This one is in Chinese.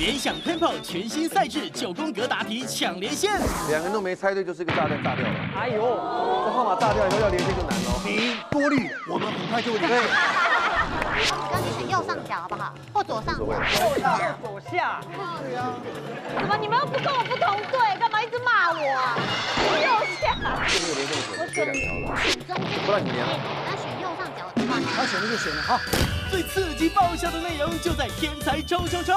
联想奔跑全新赛制九宫格答题抢连线，两个人都没猜对，就是一个炸弹炸掉了。哎呦，这号码炸掉以后要连线就难了。你多虑，我们很快就会连线。让你选右上角好不好？或左上角？左上左下。对呀。怎么你们又不跟我不同队？干嘛一直骂我啊？右下。这个连线我选选中间。不让你连了。那选右上角的话，他选了就选了哈。最刺激爆笑的内容就在天才冲冲冲！